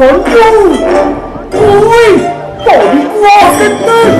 con trung Ôi, bỏ đi qua cái tên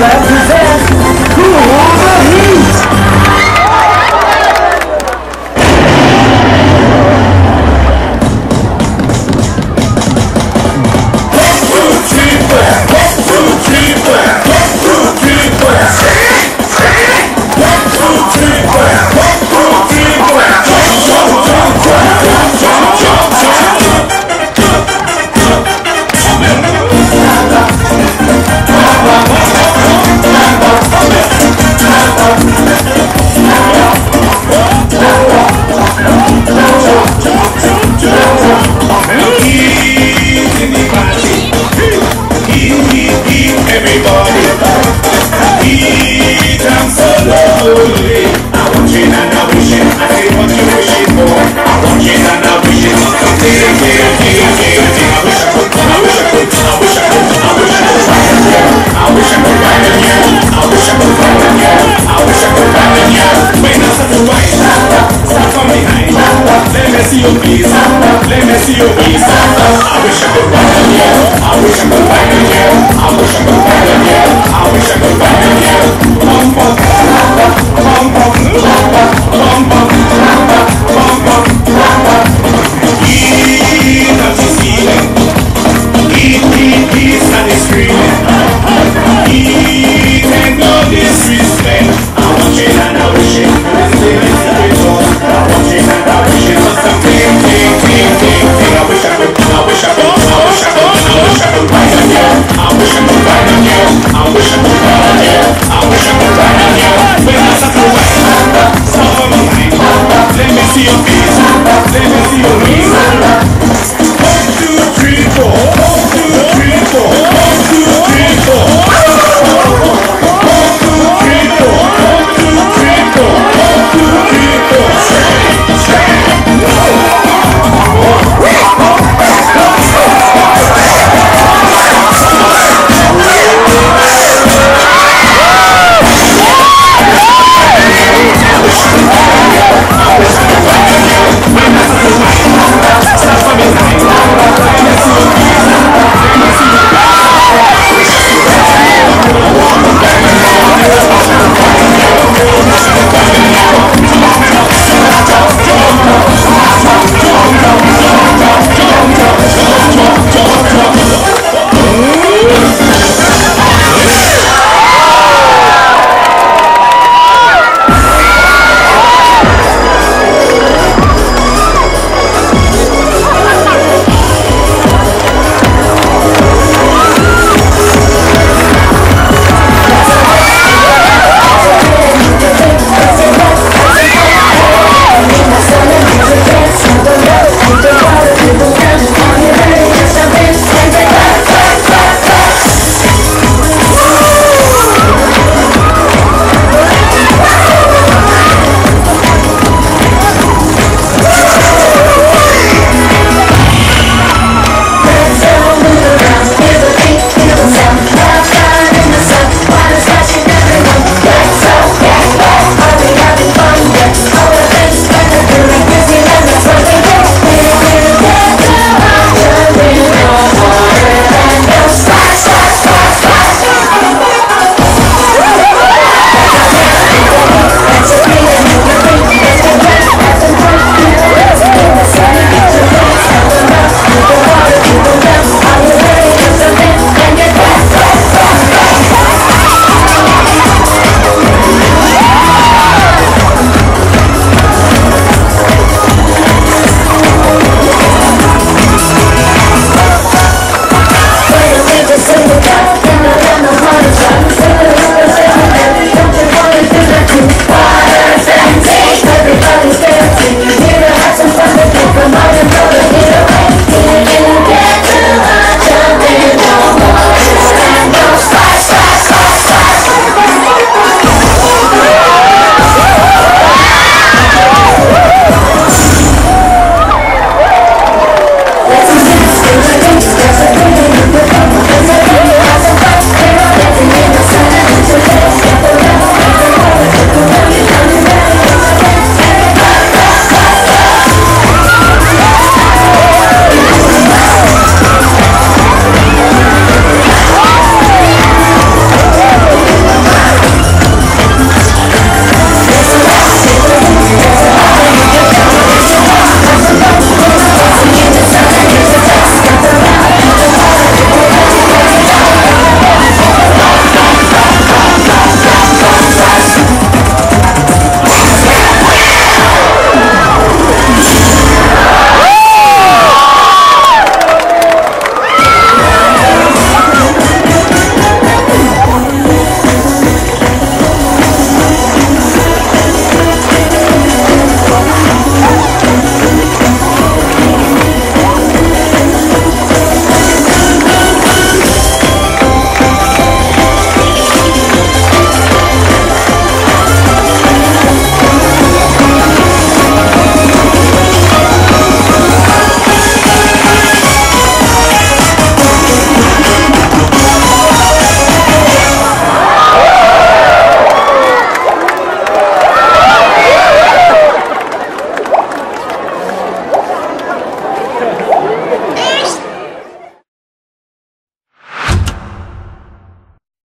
left his ass. Cool. heal, everybody. Eat, I'm so lonely. I'm watching and I'm wishing. I say what you wishing for. I'm watching and I'm wishing. I wish I could, I wish I could, I wish I could.